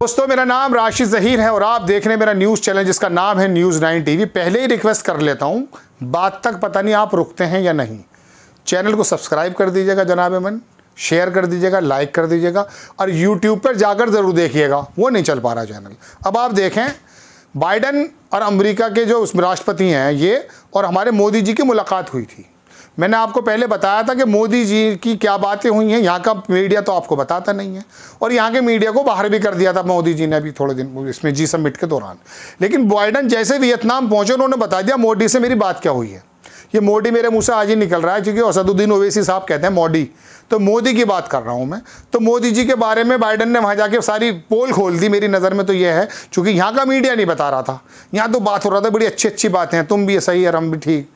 दोस्तों, मेरा नाम राशि जहीर है और आप देख रहे हैं मेरा न्यूज़ चैनल जिसका नाम है न्यूज़ नाइन टीवी। पहले ही रिक्वेस्ट कर लेता हूँ बात तक पता नहीं आप रुकते हैं या नहीं। चैनल को सब्सक्राइब कर दीजिएगा जनाब मन, शेयर कर दीजिएगा, लाइक कर दीजिएगा और यूट्यूब पर जाकर ज़रूर देखिएगा, वो नहीं चल पा रहा चैनल। अब आप देखें, बाइडन और अमेरिका के जो राष्ट्रपति हैं, ये और हमारे मोदी जी की मुलाकात हुई थी। मैंने आपको पहले बताया था कि मोदी जी की क्या बातें हुई हैं, यहाँ का मीडिया तो आपको बताता नहीं है। और यहाँ के मीडिया को बाहर भी कर दिया था मोदी जी ने अभी थोड़े दिन, इसमें जी समिट के दौरान। लेकिन बाइडन जैसे वियतनाम पहुँचे, उन्होंने बता दिया मोदी से मेरी बात क्या हुई है। ये मोदी मेरे मुँह से आज ही निकल रहा है, क्योंकि असदुद्दीन ओवैसी साहब कहते हैं मोदी। तो मोदी की बात कर रहा हूँ मैं। तो मोदी जी के बारे में बाइडन ने वहाँ जाके सारी पोल खोल दी मेरी नज़र में तो ये है क्योंकि यहाँ का मीडिया नहीं बता रहा था। यहाँ तो बात हो रहा था, बड़ी अच्छी अच्छी बातें हैं, तुम भी सही है हम भी ठीक।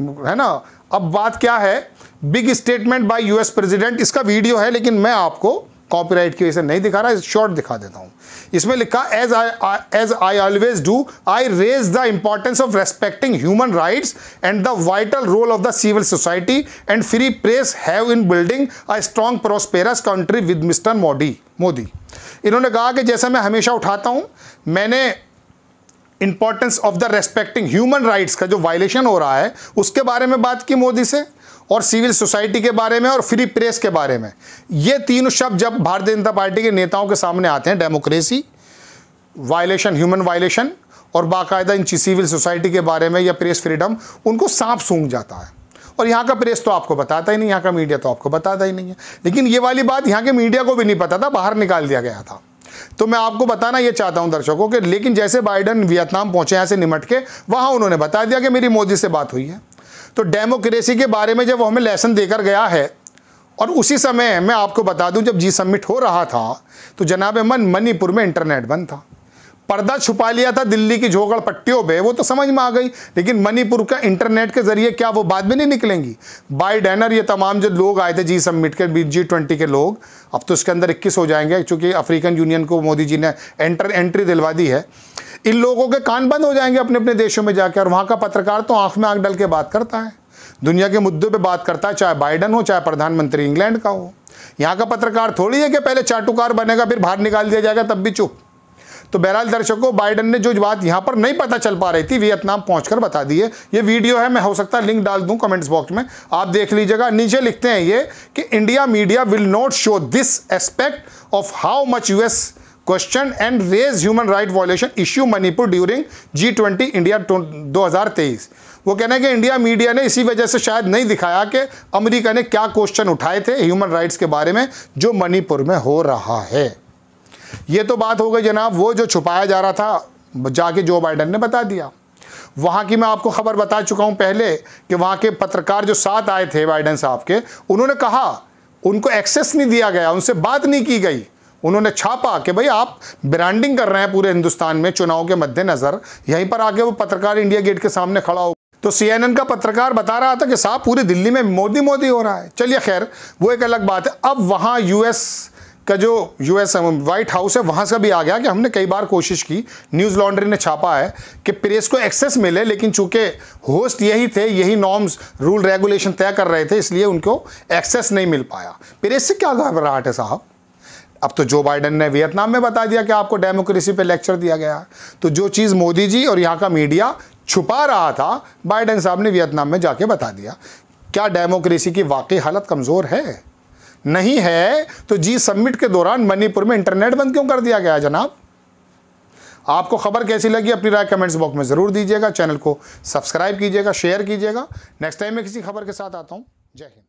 है ना? अब बात क्या है? Big statement by US president इसका वीडियो है, लेकिन मैं आपको कॉपीराइट की वजह से नहीं दिखा रहा शॉर्ट दिखा देता हूँ। इसमें लिखा as I as I always do I raise the importance of respecting human rights and the vital role of the civil society and free press have in building a strong prosperous country with mister Modi Modi इन्होंने कहा कि जैसा मैं हमेशा उठाता हूँ, मैंने importance of the respecting human rights का जो वायलेशन हो रहा है, उसके बारे में बात की मोदी से और सिविल सोसाइटी के बारे में और फ्री प्रेस के बारे में। ये तीनों शब्द जब भारतीय जनता पार्टी के नेताओं के सामने आते हैं डेमोक्रेसी वायलेशन ह्यूमन वायलेशन और बाकायदा इन सिविल सोसाइटी के बारे में या प्रेस फ्रीडम उनको सांप सूंघ जाता है। और यहाँ का प्रेस तो आपको बताता ही नहीं, यहाँ का मीडिया तो आपको बताता ही नहीं है। लेकिन ये वाली बात यहाँ के मीडिया को भी नहीं पता था, बाहर निकाल दिया गया था। तो मैं आपको बताना यह चाहता हूँ दर्शकों के, लेकिन जैसे बाइडन वियतनाम पहुँचे यहाँ से निमट के, वहाँ उन्होंने बता दिया कि मेरी मोदी से बात हुई है। तो डेमोक्रेसी के बारे में जब वो हमें लेसन देकर गया है, और उसी समय मैं आपको बता दूँ, जब जी सबमिट हो रहा था तो जनाब मन मणिपुर में इंटरनेट बंद था। पर्दा छुपा लिया था दिल्ली की झोगड़ पट्टियों पे, वो तो समझ में आ गई। लेकिन मणिपुर का इंटरनेट के ज़रिए क्या वो बाद में नहीं निकलेंगी? बाइडेन और ये तमाम जो लोग आए थे जी समिट के जी ट्वेंटी के लोग, अब तो उसके अंदर इक्कीस हो जाएँगे चूँकि अफ्रीकन यूनियन को मोदी जी ने एंटर, एंट्री दिलवा दी है। इन लोगों के कान बंद हो जाएँगे अपने अपने देशों में जाकर और वहाँ का पत्रकार तो आँख में आँख डल के बात करता है। दुनिया के मुद्दों पे बात करता है, चाहे बाइडन हो, चाहे प्रधानमंत्री इंग्लैंड का हो। यहाँ का पत्रकार थोड़ी है कि पहले चाटुकार बनेगा, फिर बाहर निकाल दिया जाएगा, तब भी चुप। तो बहरहाल दर्शकों, बाइडन ने जो बात यहाँ पर नहीं पता चल पा रही थी, वियतनाम पहुंचकर बता दी है। ये वीडियो है, मैं हो सकता है लिंक डाल दूँ कमेंट्स बॉक्स में। आप देख लीजिएगा, नीचे लिखते हैं ये कि India media will not show this aspect of how much US question and raise human right violation issue Manipur during G twenty India 2023 वो कहना है कि इंडिया मीडिया ने इसी वजह से शायद नहीं दिखाया कि अमेरिका ने क्या क्वेश्चन उठाए थे ह्यूमन राइट्स के बारे में, जो मणिपुर में हो रहा है। ये तो बात हो गई जनाब, वो जो छुपाया जा रहा था, जाके जो बाइडन ने बता दिया। वहाँ की मैं आपको खबर बता चुका हूँ पहले कि वहाँ के पत्रकार जो साथ आए थे बाइडन साहब के, उन्होंने कहा, उनको एक्सेस नहीं दिया गया, उनसे बात नहीं की गई। उन्होंने छापा कि भाई आप ब्रांडिंग कर रहे हैं पूरे हिंदुस्तान में चुनाव के मद्देनज़र, यहीं पर आके वो पत्रकार इंडिया गेट के सामने खड़ा हो। तो सीएनएन का पत्रकार बता रहा था कि साहब, पूरी दिल्ली में मोदी मोदी हो रहा है। चलिए खैर, वो एक अलग बात है। अब वहाँ यूएस का जो यूएस व्हाइट हाउस है, वहाँ से भी आ गया कि हमने कई बार कोशिश की, न्यूज़ लॉन्ड्री ने छापा है कि प्रेस को एक्सेस मिले, लेकिन चूँकि होस्ट यही थे, यही नॉर्म्स रूल रेगुलेशन तय कर रहे थे, इसलिए उनको एक्सेस नहीं मिल पाया। प्रेस से क्या घबराहट है साहब? अब तो जो बाइडन ने वियतनाम में बता दिया कि आपको डेमोक्रेसी पे लेक्चर दिया गया तो जो चीज़ मोदी जी और यहाँ का मीडिया छुपा रहा था बाइडन साहब ने वियतनाम में जाके बता दिया। क्या डेमोक्रेसी की वाकई हालत कमज़ोर है? नहीं है तो जी सबमिट के दौरान मणिपुर में इंटरनेट बंद क्यों कर दिया गया जनाब? आपको खबर कैसी लगी अपनी राय कमेंट्स बॉक्स में ज़रूर दीजिएगा चैनल को सब्सक्राइब कीजिएगा शेयर कीजिएगा। नेक्स्ट टाइम मैं किसी खबर के साथ आता हूँ। जय हिंद।